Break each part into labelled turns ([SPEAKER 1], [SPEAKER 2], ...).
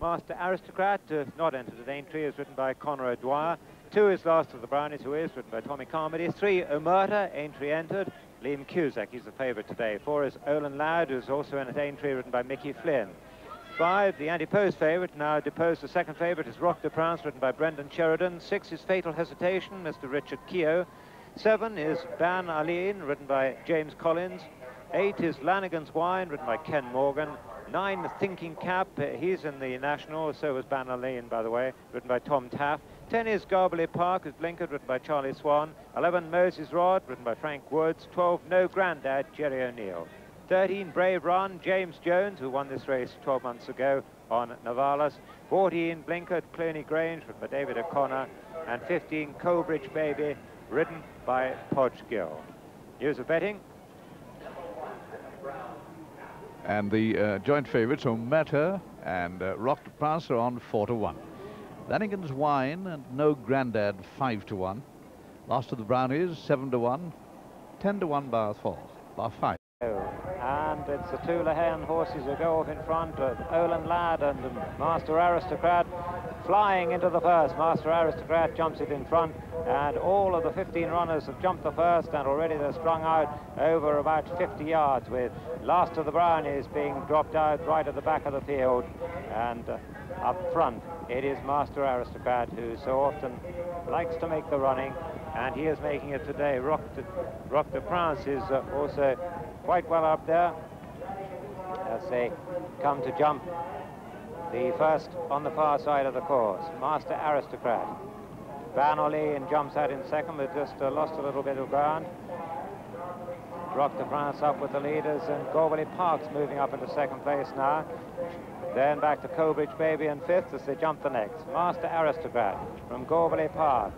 [SPEAKER 1] Master Aristocrat, uh, not entered at Aintree, is written by Conor O'Dwyer. Two is Last of the Brownies, who is written by Tommy Carmody. Three, Omerta, Aintree entered. Liam Cusack, he's the favourite today. Four is Olin Ladd, who's also in at Aintree, written by Mickey Flynn. Five, the anti-post favourite, now deposed the second favourite, is Rock de Prince, written by Brendan Sheridan. Six is Fatal Hesitation, Mr. Richard Keogh. Seven is Ban Aline, written by James Collins. Eight is Lanigan's Wine, written by Ken Morgan. Nine, Thinking Cap, uh, he's in the National, so was Banner Lane, by the way, written by Tom Taaffe. Ten is Garbally Park, is Blinkered, written by Charlie Swan. Eleven, Moses Rod, written by Frank Woods. Twelve, No Grandad, Jerry O'Neill. 13, Brave Run, James Jones, who won this race 12 months ago on Novalis. 14, Blinkered, Cloney Grange, written by David O'Connor. And 15, Colbridge Baby, written by Podge Gill. News of betting.
[SPEAKER 2] And the uh, joint favourites, Omerta and uh, Rock Prince, are on 4 to 1. Lanigan's Wine and No Grandad, 5 to 1. Last of the Brownies, 7 to 1. 10 to 1 bar 4, bar 5.
[SPEAKER 1] And it's the two Lehane horses who go off in front of Olin Ladd and Master Aristocrat flying into the first. Master Aristocrat jumps it in front and all of the 15 runners have jumped the first and already they're strung out over about 50 yards with last of the brownies being dropped out right at the back of the field and uh, up front it is Master Aristocrat who so often likes to make the running and he is making it today. Rock de, Rock de France is uh, also quite well up there as they come to jump the first on the far side of the course. Master Aristocrat. Van Orlean jumps out in second, but just uh, lost a little bit of ground. Rock de France up with the leaders, and Garbally Parks moving up into second place now. Then back to Colbridge Baby in fifth as they jump the next. Master Aristocrat from Garbally Park.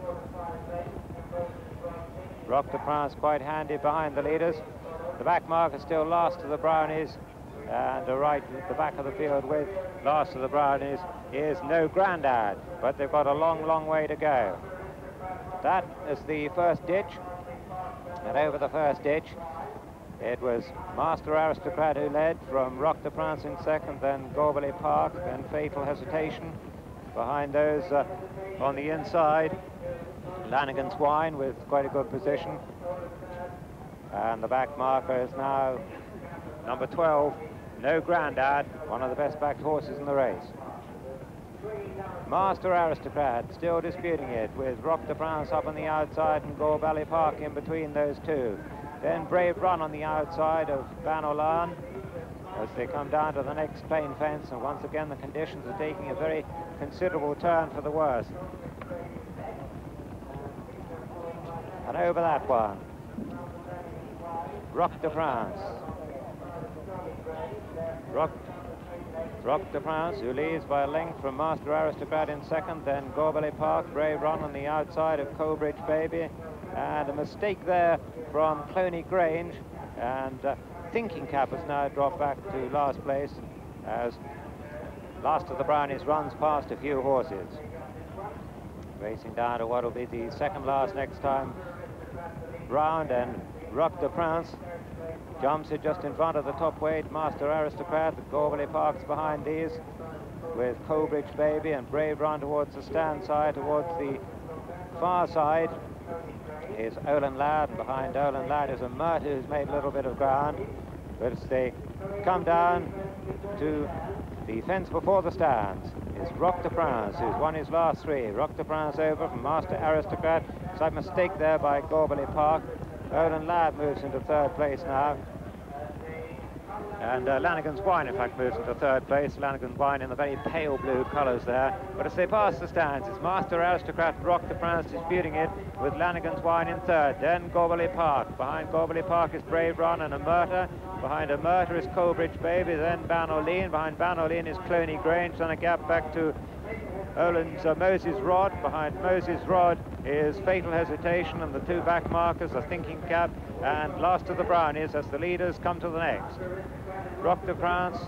[SPEAKER 1] Rock de France quite handy behind the leaders. The back marker still last to the Brownies. And right at the back of the field with last of the Brownies is no Grandad, but they've got a long, long way to go. That is the first ditch. And over the first ditch, it was Master Aristocrat who led from Rock de France in second, then Garbally Park, then Fatal Hesitation. Behind those uh, on the inside, Lanigan's Wine with quite a good position. And the back marker is now number 12, No Grandad, one of the best backed horses in the race. Master Aristocrat still disputing it with Rock de France up on the outside and Garbally Park in between those two. Then Brave Run on the outside of Banolan as they come down to the next plain fence and once again the conditions are taking a very considerable turn for the worse. And over that one, Rock de France. Rock, Rock de France, who leads by a length from Master Aristocrat in second, then Garbally Park, Brave Run on the outside of Colbridge Baby, and a mistake there from Cloney Grange, and uh, Thinking Cap has now dropped back to last place as last of the Brownies runs past a few horses. Racing down to what will be the second last next time round and Rock de France jumps it just in front of the top weight Master Aristocrat. Garbally Parks behind these with Colbridge Baby and Brave Run towards the stand side, towards the far side is Olin Ladd, and behind Olin Ladd is Omerta who's made a little bit of ground. But as they come down to the fence before the stands is Rock de France, who's won his last three. Rock de France over from Master Aristocrat. Slight mistake there by Garbally Park. Olin Ladd moves into third place now. And uh, Lanigan's Wine, in fact, moves into third place. Lanigan's Wine in the very pale blue colours there. But as they pass the stands, it's Master Aristocrat Rock de France disputing it with Lanigan's Wine in third. Then Garbally Park. Behind Garbally Park is Brave Run and Omerta. Behind Omerta is Colbridge Baby. Then Orlean. Behind Orlean is Cloney Grange. Then a gap back to Olin's uh, Moses Rod. Behind Moses Rod is Fatal Hesitation, and the two back markers are Thinking Cap and last of the Brownies as the leaders come to the next. Rock de France,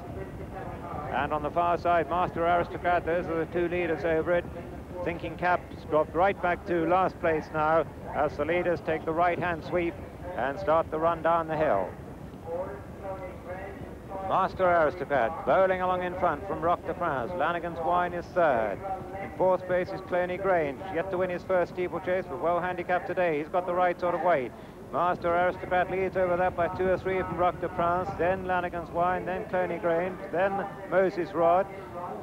[SPEAKER 1] and on the far side, Master Aristocrat. Those are the two leaders over it. Thinking Cap's dropped right back to last place now as the leaders take the right-hand sweep and start the run down the hill. Master Aristocrat bowling along in front from Rock de France. Lanigan's Wine is third. In fourth place is Cloney Grange, yet to win his first steeplechase, but well handicapped today. He's got the right sort of weight. Master Aristocrat leads over that by two or three from Rock de France, then Lanigan's Wine, then Cloney Grange, then Moses Rod.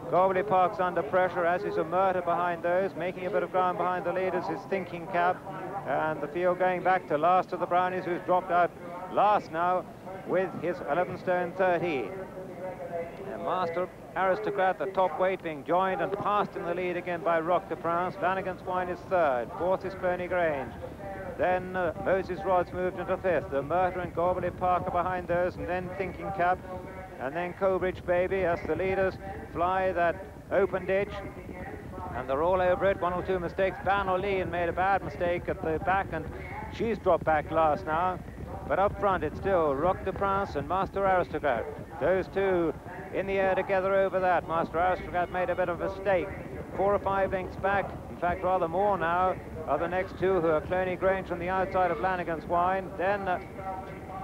[SPEAKER 1] Garbally Park's under pressure, as is Omerta behind those. Making a bit of ground behind the leaders is Thinking Cap. And the field going back to last of the Brownies, who's dropped out last now with his 11 stone 30. And Master Aristocrat, the top weight, being joined and passed in the lead again by Rock de France. Lanigan's Wine is third. Fourth is Cloney Grange. Then uh, Moses Rods moved into fifth. The Murder and Garbally Parker behind those, and then Thinking Cap, and then Cobridge Baby as the leaders fly that open ditch. And they're all over it. One or two mistakes. Van O'Lean made a bad mistake at the back, and she's dropped back last now. But up front, it's still Rock de France and Master Aristocrat. Those two in the air together over that. Master Aristocrat made a bit of a mistake. Four or five lengths back, in fact, rather more now, are the next two who are Cloney Grange from the outside of Lanigan's Wine. Then uh,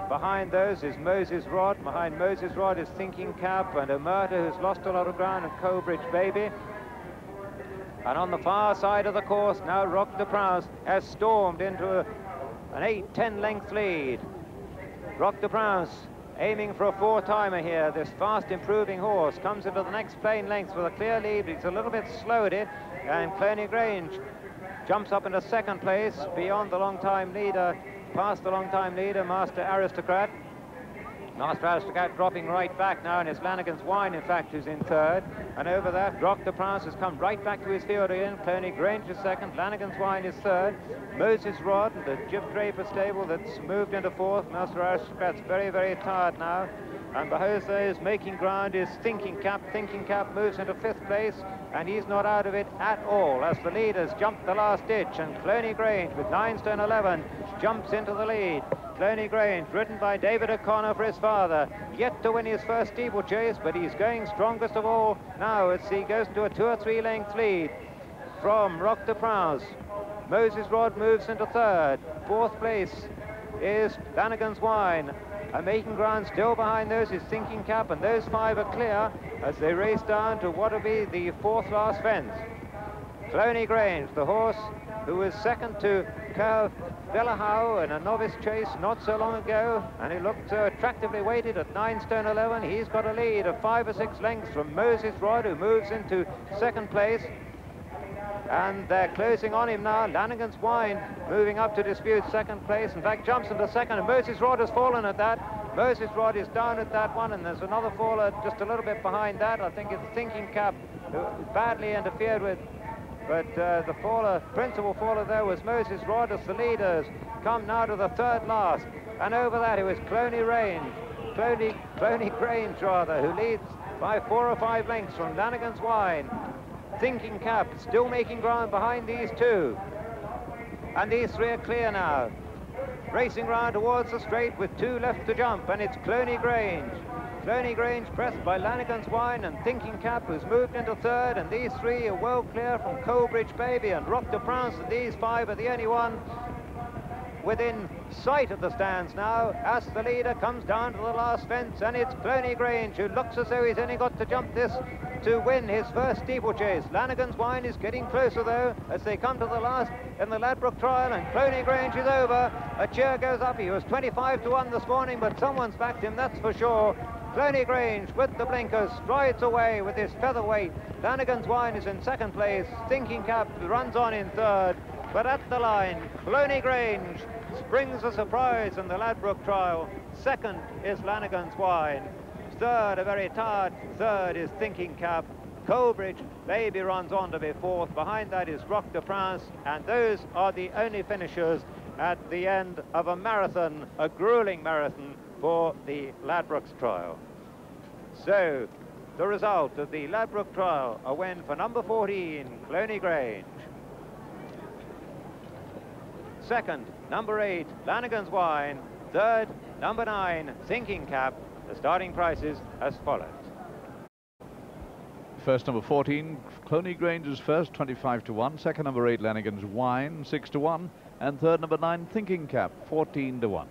[SPEAKER 1] behind those is Moses Rod. Behind Moses Rod is Thinking Cap and Omerta, who's lost a lot of ground, and Cobridge Baby. And on the far side of the course, now Rock de France has stormed into a, an 8-10 length lead. Rock de France aiming for a four-timer here. This fast improving horse comes into the next plain length with a clear lead. but He's a little bit slowed it, and Cloney Grange jumps up into second place beyond the long-time leader, past the long-time leader, Master Aristocrat. Master Aristocrat dropping right back now, and it's Lanigan's Wine, in fact, who's in third. And over that, Rock de France has come right back to his field again. Cloney Grange is second, Lanigan's Wine is third. Moses Rod, the Jim Dreaper stable that's moved into fourth. Master Aristocrat's very, very tired now. And behind is making ground is Thinking Cap. Thinking Cap moves into fifth place, and he's not out of it at all as the leaders jump the last ditch. And Cloney Grange, with 9 stone 11, jumps into the lead. Cloney Grange, ridden by David O'Connor for his father, yet to win his first steeplechase, but he's going strongest of all now as he goes into a two or three length lead from Rock de France. Moses Rod moves into third. Fourth place is Lanigan's Wine. A making ground still behind those is Thinking Cap, and those five are clear as they race down to what will be the fourth last fence. Cloney Grange, the horse who was second to Kerr Villahow in a novice chase not so long ago, and he looked uh, attractively weighted at 9 stone 11. He's got a lead of five or six lengths from Moses Rod, who moves into second place. And they're closing on him now. Lanigan's Wine moving up to dispute second place. In fact, jumps into second, and Moses Rod has fallen at that. Moses Rod is down at that one, and there's another faller just a little bit behind that. I think it's Thinking Cap, who badly interfered with but uh, the faller, principal faller there was Moses Rod as the leaders come now to the third last. And over that it was Cloney Range, Cloney, Cloney Grange rather, who leads by four or five lengths from Lanigan's Wine. Thinking Cap still making ground behind these two. And these three are clear now. Racing round towards the straight with two left to jump, and it's Cloney Grange. Cloney Grange pressed by Lanigan's Wine and Thinking Cap, who's moved into third, and these three are well clear from Cobridge Baby and Rock de France, and these five are the only one within sight of the stands now as the leader comes down to the last fence and it's Cloney Grange who looks as though he's only got to jump this to win his first steeplechase. Lanigan's Wine is getting closer though as they come to the last in the Ladbroke trial and Cloney Grange is over. A cheer goes up. He was 25 to 1 this morning but someone's backed him that's for sure. Cloney Grange with the blinkers strides away with his featherweight. Lanigan's Wine is in second place. Thinking Cap runs on in third. But at the line, Cloney Grange springs a surprise in the Ladbroke trial. Second is Lanigan's Wine. Third, a very tired third is Thinking Cap. Cobridge, Baby runs on to be fourth. Behind that is Rock de France. And those are the only finishers at the end of a marathon, a grueling marathon for the Ladbrokes trial. So, the result of the Ladbroke trial, a win for number 14, Cloney Grange. Second, number 8, Lanigan's Wine. Third, number 9, Thinking Cap. The starting prices as follows.
[SPEAKER 2] First number 14, Cloney Grange is first, 25 to 1. Second number 8, Lanigan's Wine, 6 to 1. And third number 9, Thinking Cap, 14 to 1.